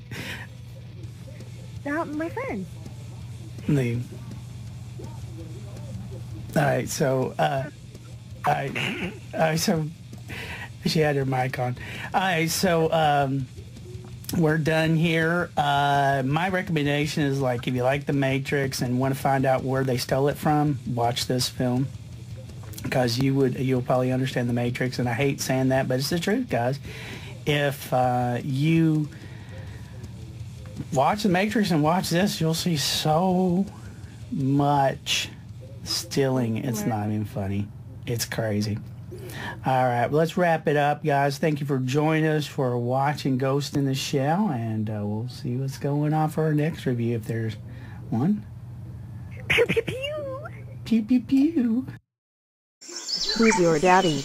Now, my friend. Leave. All right, so, uh, all right, all right, so she had her mic on. All right, so um, we're done here. Uh, my recommendation is like if you like The Matrix and want to find out where they stole it from, watch this film because you would you'll probably understand The Matrix. And I hate saying that, but it's the truth, guys. If uh, you watch The Matrix and watch this, you'll see so much stealing. It's not even funny. It's crazy. All right, well, let's wrap it up, guys. Thank you for joining us for watching Ghost in the Shell, and uh, we'll see what's going on for our next review if there's one. Pew pew pew. Pew pew pew. Who's your daddy?